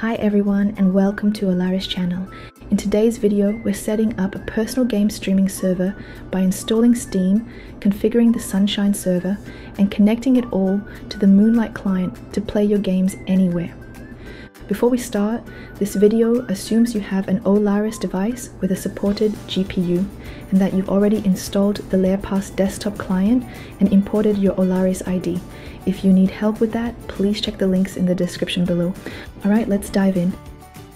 Hi everyone and welcome to Olares channel. In today's video, we're setting up a personal game streaming server by installing Steam, configuring the Sunshine server, and connecting it all to the Moonlight client to play your games anywhere. Before we start, this video assumes you have an Olares device with a supported GPU and that you've already installed the LarePass desktop client and imported your Olares ID. If you need help with that, please check the links in the description below. Alright, let's dive in.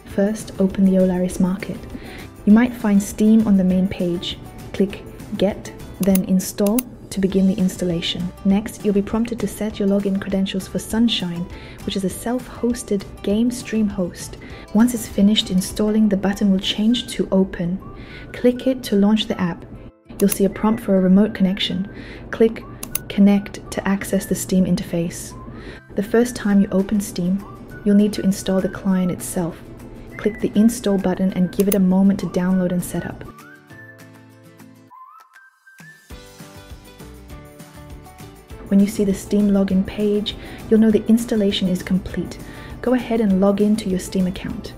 First, open the Olares Market. You might find Steam on the main page. Click Get, then Install to begin the installation. Next, you'll be prompted to set your login credentials for Sunshine, which is a self-hosted game stream host. Once it's finished installing, the button will change to Open. Click it to launch the app. You'll see a prompt for a remote connection. Click Connect to access the Steam interface. The first time you open Steam, you'll need to install the client itself. Click the Install button and give it a moment to download and set up. When you see the Steam login page, you'll know the installation is complete. Go ahead and log in to your Steam account.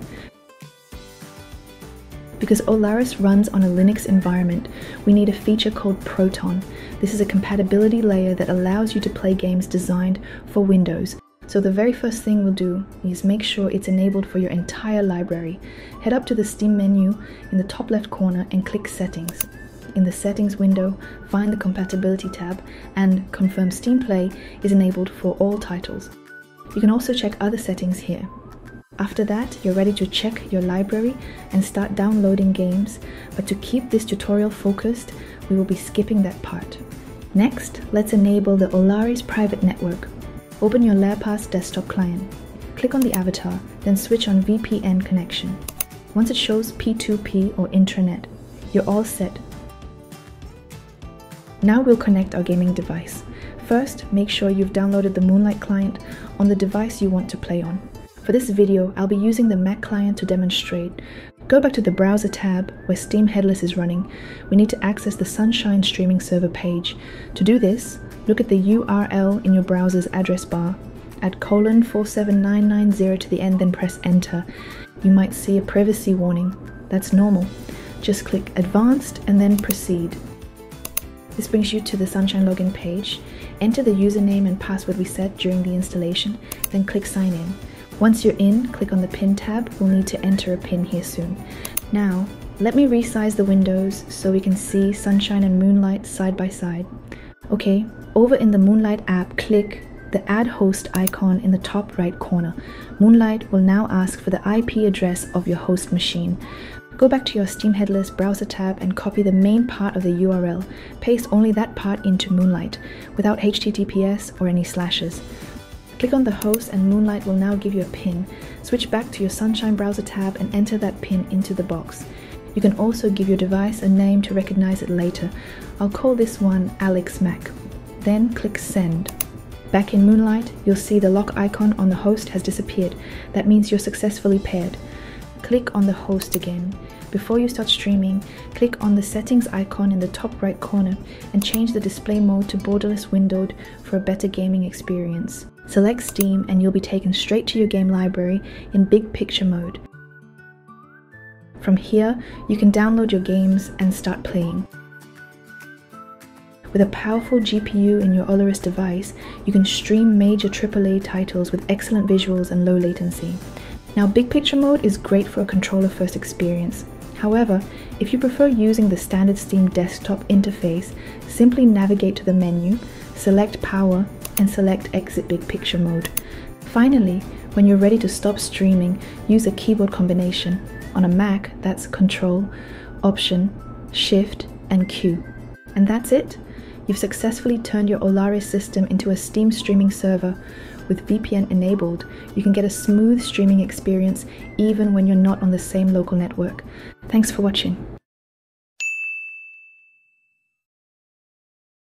Because Olares runs on a Linux environment, we need a feature called Proton. This is a compatibility layer that allows you to play games designed for Windows. So the very first thing we'll do is make sure it's enabled for your entire library. Head up to the Steam menu in the top left corner and click Settings in the settings window, find the compatibility tab and confirm Steam Play is enabled for all titles. You can also check other settings here. After that, you're ready to check your library and start downloading games, but to keep this tutorial focused, we will be skipping that part. Next, let's enable the Olares private network. Open your LarePass desktop client. Click on the avatar, then switch on VPN connection. Once it shows P2P or intranet, you're all set now we'll connect our gaming device. First, make sure you've downloaded the Moonlight client on the device you want to play on. For this video, I'll be using the Mac client to demonstrate. Go back to the Browser tab where Steam Headless is running. We need to access the Sunshine streaming server page. To do this, look at the URL in your browser's address bar. Add colon 47990 to the end, then press enter. You might see a privacy warning. That's normal. Just click Advanced and then Proceed. This brings you to the Sunshine login page. Enter the username and password we set during the installation, then click sign in. Once you're in, click on the pin tab. We'll need to enter a pin here soon. Now, let me resize the windows so we can see Sunshine and Moonlight side by side. Okay, over in the Moonlight app, click the add host icon in the top right corner. Moonlight will now ask for the IP address of your host machine. Go back to your Steam Headless browser tab and copy the main part of the URL. Paste only that part into Moonlight, without HTTPS or any slashes. Click on the host and Moonlight will now give you a pin. Switch back to your Sunshine browser tab and enter that pin into the box. You can also give your device a name to recognize it later. I'll call this one Alex Mac. Then click Send. Back in Moonlight, you'll see the lock icon on the host has disappeared. That means you're successfully paired click on the host again. Before you start streaming, click on the settings icon in the top right corner and change the display mode to borderless windowed for a better gaming experience. Select Steam and you'll be taken straight to your game library in big picture mode. From here, you can download your games and start playing. With a powerful GPU in your Olares device, you can stream major AAA titles with excellent visuals and low latency. Now big picture mode is great for a controller first experience. However, if you prefer using the standard Steam desktop interface, simply navigate to the menu, select power and select exit big picture mode. Finally, when you're ready to stop streaming, use a keyboard combination. On a Mac, that's Control, Option, Shift, and Q. And that's it. You've successfully turned your Olares system into a Steam streaming server with VPN enabled, you can get a smooth streaming experience even when you're not on the same local network. Thanks for watching.